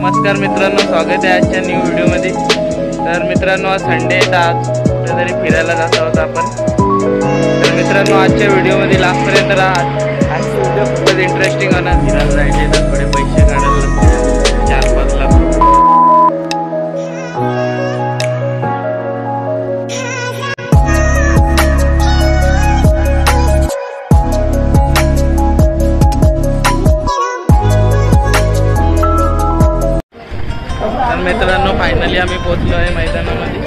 नमस्कार मित्रांनो स्वागत आहे आजच्या न्यू व्हिडिओमध्ये तर मित्रांनो आज संडे आहे तर आज कुठेतरी फिरायला जात आहोत आपण. तर मित्रांनो आजच्या व्हिडिओमध्ये लास्टपर्यंत राहा. आजचा व्हिडिओ खूपच इंटरेस्टिंग होणार फिरायला जायचे. तर मित्रांनो फायनली आम्ही पोहोचलो आहे मैदानामध्ये.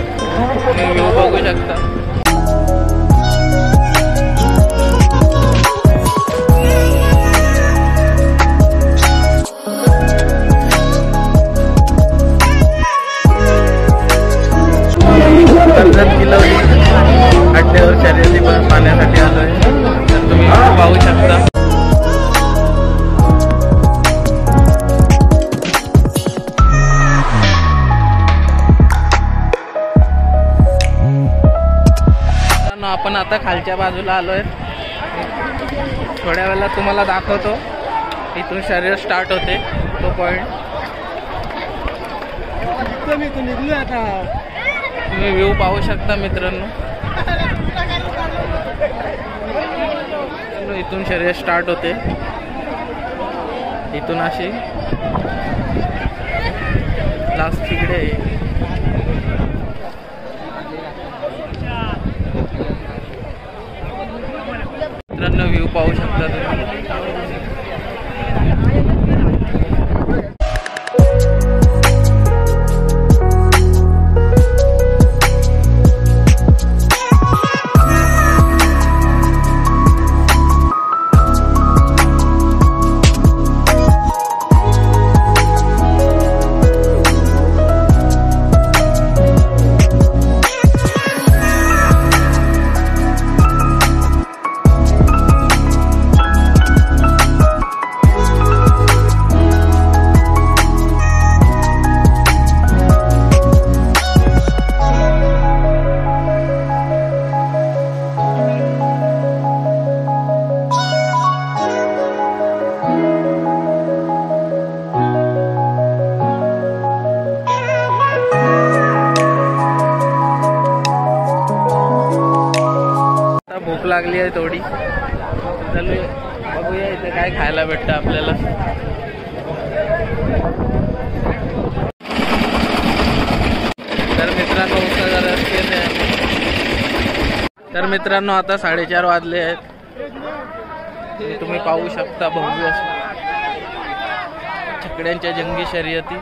तुम्ही व्ह्यू बघू शकता. कर्जत किल्लावरी अड्ड्यावर शर्यती पाहण्यासाठी आलो आहे तर तुम्ही पाहू शकता. मित्रांनो आपण आता खालच्या बाजूला आलो आहे थोड्या वेळेला तुम्हाला दाखवतो. इथून शरीर स्टार्ट होते तो पॉइंट तुम्ही व्ह्यू पाहू शकता मित्रांनो. इथून शरीर स्टार्ट होते. इथून अशी. लास्ट तिकडे आहे मित्रांनो व्ह्यू पाहू शकता तुम्ही. लागली आहे थोडी. चलू बघूया इथे काय खायला भेटतं आपल्याला. तर मित्रांनो आहे. तर मित्रांनो आता साडेचार वाजले आहेत. तुम्ही पाहू शकता भव्य असं छकड्यांच्या जंगी शर्यती.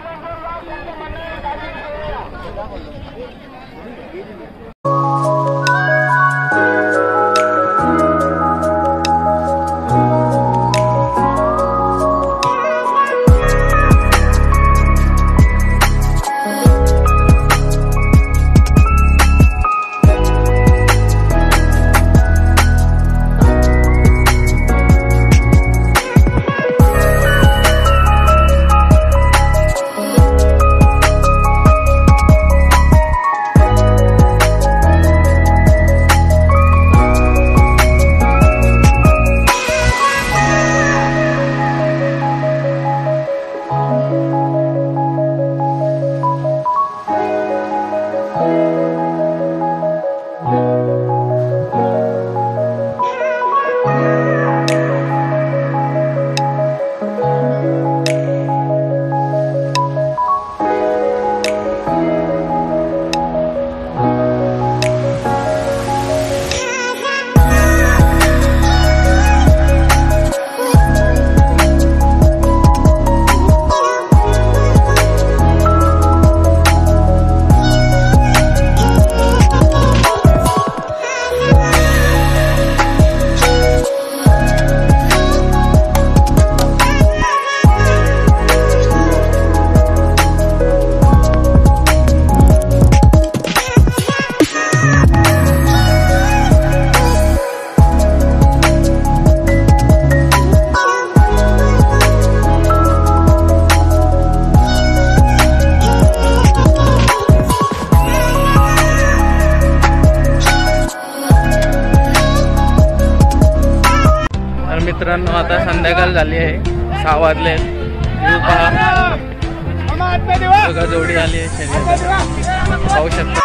मित्रांनो आता संध्याकाळ झाली आहे. सहा वाजले बघा जोडी आली आहे पाहू शकता.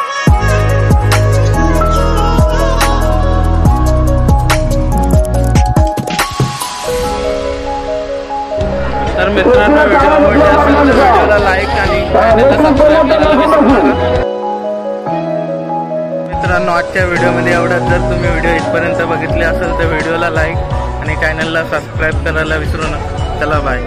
तर मित्रांनो व्हिडिओ आवडला असेल तर व्हिडिओला लाईक आणि सबस्क्राईब मित्रांनो आजच्या व्हिडिओमध्ये एवढाच. जर तुम्ही व्हिडिओ इथपर्यंत बघितले असेल तर व्हिडिओला लाईक आणि चॅनलला सबस्क्राईब करायला विसरू नका. चला बाय